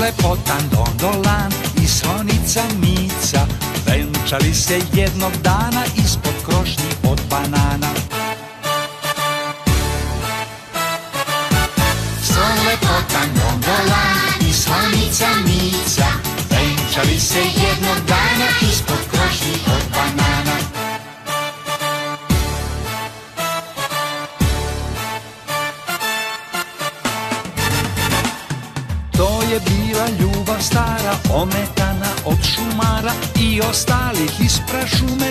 lepotan Dondolan i slonica Mica. Venčali se jednog dana ispod krošnji od banana. Lepotan Dondolan i slonica Mica. Venčali se jednog dana ispod je bila ljubav stara, ometana od šumara i ostalih iz poprilično